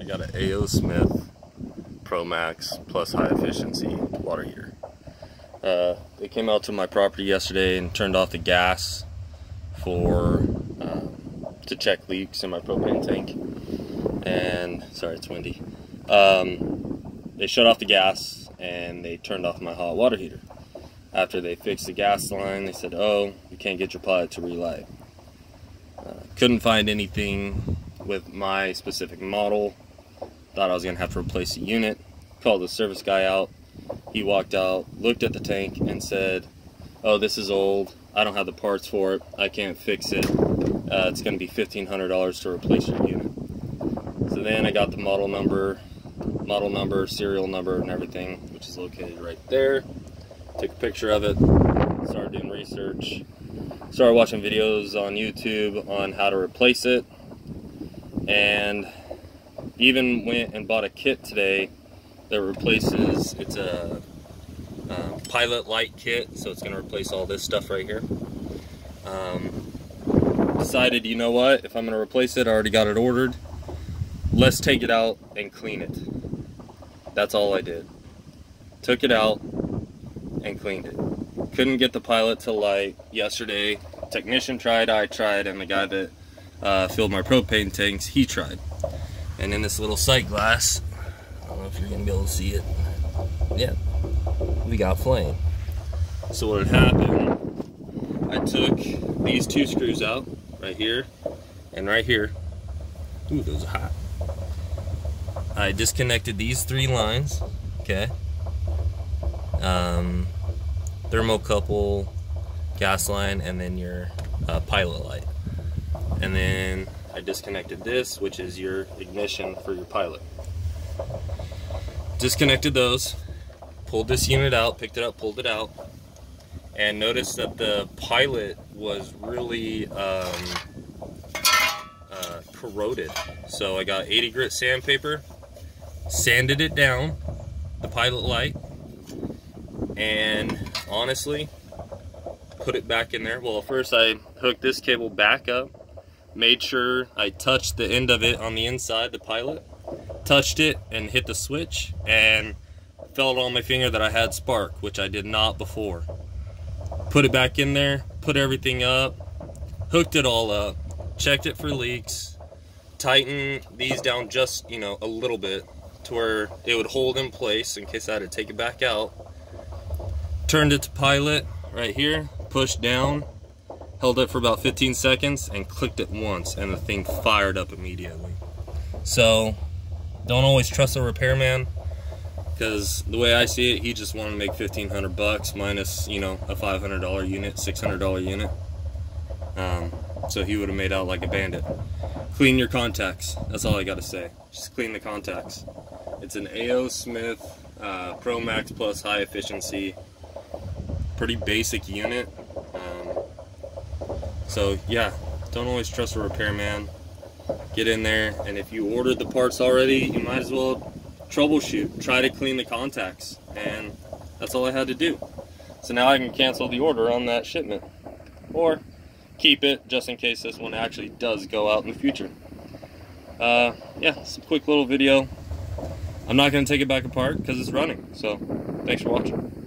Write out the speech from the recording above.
I got an A.O. Smith Pro Max plus high efficiency water heater. Uh, they came out to my property yesterday and turned off the gas for um, to check leaks in my propane tank. And sorry, it's windy. Um, they shut off the gas and they turned off my hot water heater. After they fixed the gas line, they said, "Oh, you can't get your pilot to relight." Uh, couldn't find anything with my specific model Thought I was gonna have to replace the unit. Called the service guy out. He walked out, looked at the tank, and said, "Oh, this is old. I don't have the parts for it. I can't fix it. Uh, it's gonna be $1,500 to replace your unit." So then I got the model number, model number, serial number, and everything, which is located right there. Took a picture of it. Started doing research. Started watching videos on YouTube on how to replace it, and even went and bought a kit today that replaces, it's a, pilot light kit, so it's going to replace all this stuff right here. Um, decided, you know what, if I'm going to replace it, I already got it ordered, let's take it out and clean it. That's all I did. Took it out and cleaned it. Couldn't get the pilot to light yesterday. Technician tried, I tried, and the guy that uh, filled my propane tanks, he tried. And in this little sight glass, I don't know if you're gonna be able to see it. Yeah, we got flame. So what had happened, I took these two screws out, right here and right here. Ooh, those are hot. I disconnected these three lines, okay? Um, thermocouple, gas line, and then your uh, pilot light. And then I disconnected this, which is your ignition for your pilot. Disconnected those, pulled this unit out, picked it up, pulled it out, and noticed that the pilot was really um, uh, corroded. So I got 80 grit sandpaper, sanded it down, the pilot light, and honestly, put it back in there. Well, first I hooked this cable back up made sure I touched the end of it on the inside, the pilot, touched it and hit the switch and felt on my finger that I had spark, which I did not before. Put it back in there, put everything up, hooked it all up, checked it for leaks, tightened these down just, you know, a little bit to where it would hold in place in case I had to take it back out. Turned it to pilot right here, pushed down, held it for about 15 seconds and clicked it once and the thing fired up immediately. So don't always trust a repairman because the way I see it, he just wanted to make 1500 bucks minus, you know, a $500 unit, $600 unit. Um, so he would have made out like a bandit. Clean your contacts. That's all I got to say. Just clean the contacts. It's an A.O. Smith uh, Pro Max Plus high efficiency. Pretty basic unit. So yeah, don't always trust a repairman. Get in there, and if you ordered the parts already, you might as well troubleshoot. Try to clean the contacts, and that's all I had to do. So now I can cancel the order on that shipment, or keep it just in case this one actually does go out in the future. Uh, yeah, it's a quick little video. I'm not going to take it back apart because it's running. So, thanks for watching.